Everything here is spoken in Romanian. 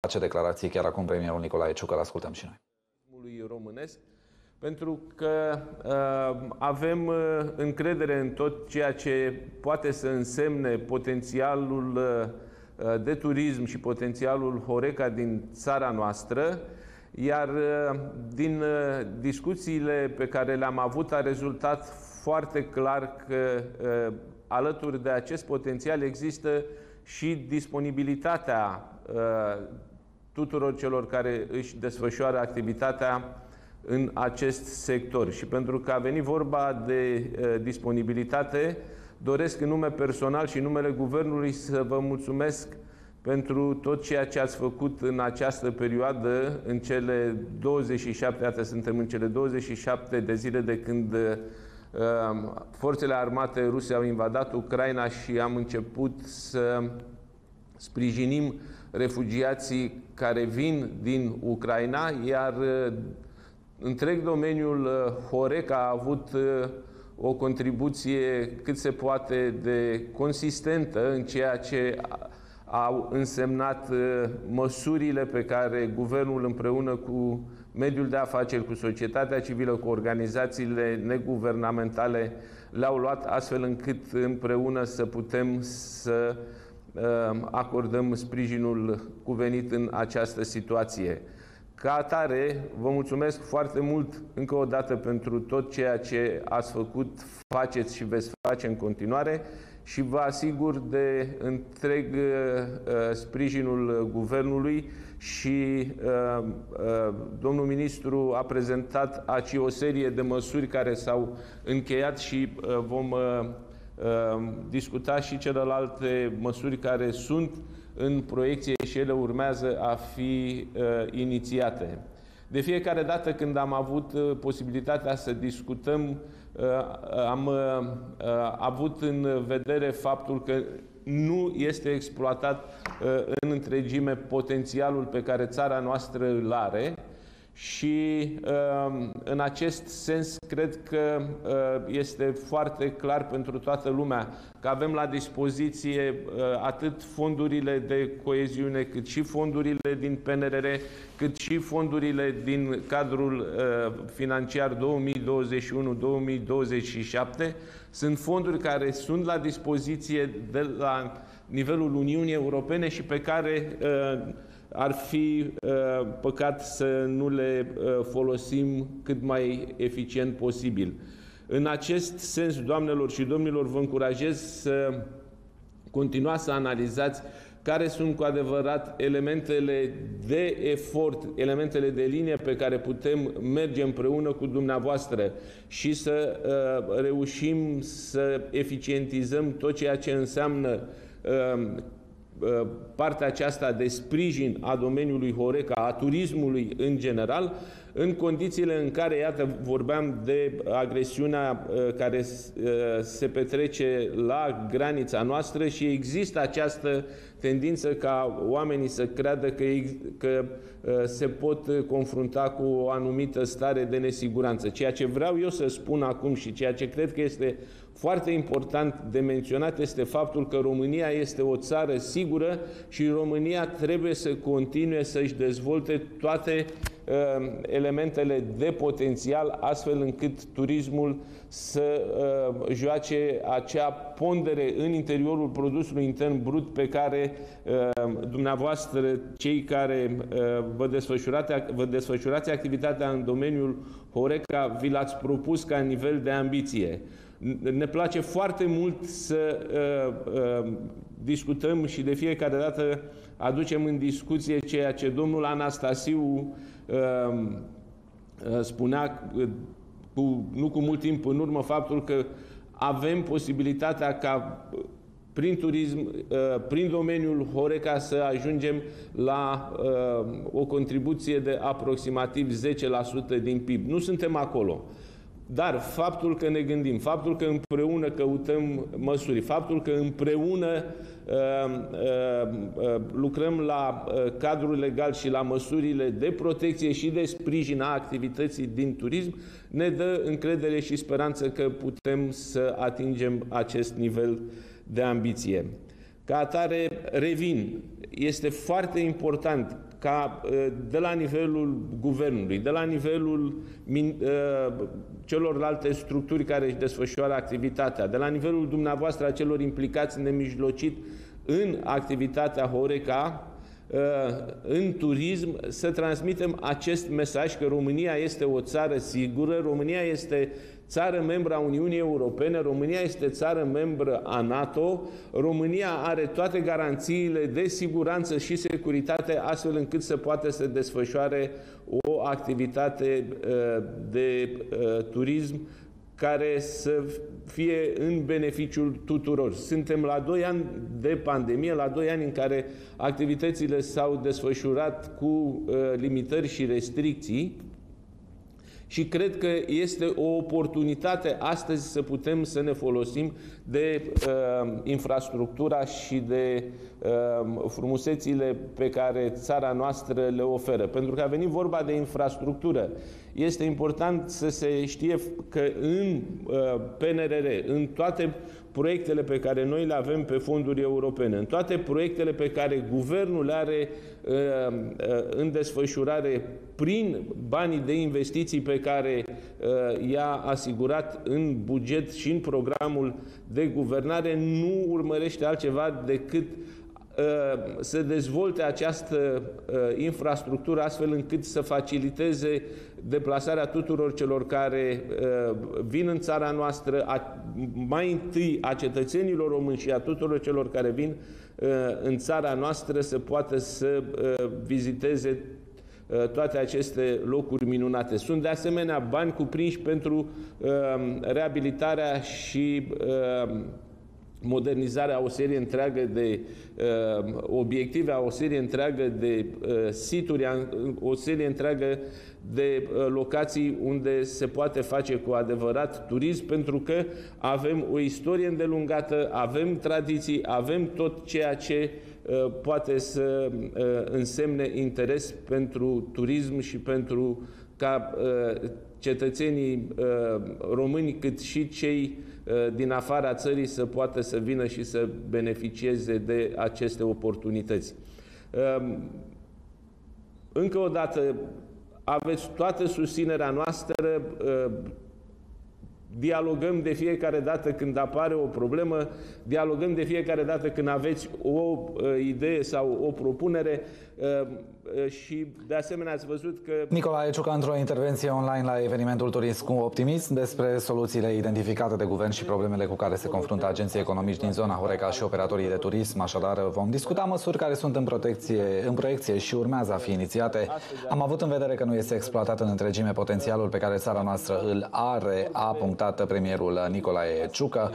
face declarații chiar acum premierul Nicolae Ciucă, îl ascultăm și noi. românesc, pentru că uh, avem uh, încredere în tot ceea ce poate să însemne potențialul uh, de turism și potențialul Horeca din țara noastră, iar uh, din uh, discuțiile pe care le-am avut a rezultat foarte clar că uh, alături de acest potențial există și disponibilitatea tuturor celor care își desfășoară activitatea în acest sector. Și pentru că a venit vorba de disponibilitate, doresc în nume personal și în numele Guvernului să vă mulțumesc pentru tot ceea ce ați făcut în această perioadă, în cele 27, iată suntem în cele 27 de zile de când uh, forțele armate ruse au invadat Ucraina și am început să sprijinim refugiații care vin din Ucraina, iar uh, întreg domeniul uh, Horeca a avut uh, o contribuție cât se poate de consistentă în ceea ce au însemnat uh, măsurile pe care guvernul împreună cu mediul de afaceri, cu societatea civilă, cu organizațiile neguvernamentale le-au luat astfel încât împreună să putem să uh, acordăm sprijinul cuvenit în această situație. Ca atare, vă mulțumesc foarte mult încă o dată pentru tot ceea ce ați făcut, faceți și veți face în continuare și vă asigur de întreg uh, uh, sprijinul guvernului și uh, uh, domnul ministru a prezentat aici o serie de măsuri care s-au încheiat și uh, vom uh, uh, discuta și celelalte măsuri care sunt în proiecție și ele urmează a fi uh, inițiate. De fiecare dată când am avut uh, posibilitatea să discutăm, uh, am uh, avut în vedere faptul că nu este exploatat în întregime potențialul pe care țara noastră îl are și um, în acest sens cred că uh, este foarte clar pentru toată lumea că avem la dispoziție uh, atât fondurile de coeziune, cât și fondurile din PNRR, cât și fondurile din cadrul uh, financiar 2021-2027. Sunt fonduri care sunt la dispoziție de la nivelul Uniunii Europene și pe care ar fi uh, păcat să nu le uh, folosim cât mai eficient posibil. În acest sens, doamnelor și domnilor, vă încurajez să continuați să analizați care sunt cu adevărat elementele de efort, elementele de linie pe care putem merge împreună cu dumneavoastră și să uh, reușim să eficientizăm tot ceea ce înseamnă uh, Uh, partea aceasta de sprijin a domeniului Horeca, a turismului în general, în condițiile în care, iată, vorbeam de agresiunea uh, care uh, se petrece la granița noastră și există această tendință ca oamenii să creadă că, că se pot confrunta cu o anumită stare de nesiguranță. Ceea ce vreau eu să spun acum și ceea ce cred că este foarte important de menționat este faptul că România este o țară sigură și România trebuie să continue să-și dezvolte toate uh, elementele de potențial astfel încât turismul să uh, joace acea pondere în interiorul produsului intern brut pe care uh, dumneavoastră, cei care uh, vă, desfășurați, vă desfășurați activitatea în domeniul Horeca, vi l-ați propus ca nivel de ambiție. Ne place foarte mult să uh, uh, discutăm și de fiecare dată aducem în discuție ceea ce domnul Anastasiu uh, uh, spunea uh, cu, nu cu mult timp în urmă faptul că avem posibilitatea ca uh, prin turism, uh, prin domeniul Horeca să ajungem la o contribuție de aproximativ 10% din PIB. Nu suntem acolo. Dar faptul că ne gândim, faptul că împreună căutăm măsuri, faptul că împreună uh, uh, uh, lucrăm la uh, cadrul legal și la măsurile de protecție și de sprijin a activității din turism, ne dă încredere și speranță că putem să atingem acest nivel de ambiție. Ca atare, revin, este foarte important ca de la nivelul guvernului, de la nivelul celorlalte structuri care își desfășoară activitatea, de la nivelul dumneavoastră a celor implicați nemijlocit în activitatea Horeca, în turism, să transmitem acest mesaj că România este o țară sigură, România este țară membră a Uniunii Europene, România este țară membră a NATO, România are toate garanțiile de siguranță și securitate astfel încât să poată să desfășoare o activitate uh, de uh, turism care să fie în beneficiul tuturor. Suntem la doi ani de pandemie, la doi ani în care activitățile s-au desfășurat cu uh, limitări și restricții, și cred că este o oportunitate astăzi să putem să ne folosim de uh, infrastructura și de uh, frumusețile pe care țara noastră le oferă. Pentru că a venit vorba de infrastructură. Este important să se știe că în uh, PNRR, în toate proiectele pe care noi le avem pe fonduri europene, în toate proiectele pe care guvernul le are uh, uh, în desfășurare prin banii de investiții pe care uh, i-a asigurat în buget și în programul de guvernare, nu urmărește altceva decât să dezvolte această infrastructură astfel încât să faciliteze deplasarea tuturor celor care vin în țara noastră, mai întâi a cetățenilor români și a tuturor celor care vin în țara noastră să poată să viziteze toate aceste locuri minunate. Sunt de asemenea bani cuprinși pentru reabilitarea și modernizarea o serie întreagă de uh, obiective, a o serie întreagă de uh, situri, o serie întreagă de uh, locații unde se poate face cu adevărat turism, pentru că avem o istorie îndelungată, avem tradiții, avem tot ceea ce uh, poate să uh, însemne interes pentru turism și pentru ca uh, cetățenii uh, români cât și cei Uh, din afara țării să poată să vină și să beneficieze de aceste oportunități. Um, încă o dată, aveți toată susținerea noastră, uh, dialogăm de fiecare dată când apare o problemă, dialogăm de fiecare dată când aveți o uh, idee sau o propunere. Eh, și de asemenea ați văzut că... Nicolae Ciucă, într-o intervenție online la evenimentul Turism cu Optimism despre soluțiile identificate de guvern și problemele cu care se confruntă agenții economici din zona Horeca și operatorii de turism. Așadar, vom discuta măsuri care sunt în, protecție, în proiecție și urmează a fi inițiate. Am avut în vedere că nu este exploatat în întregime potențialul pe care țara noastră îl are, a punctat premierul Nicolae Ciucă.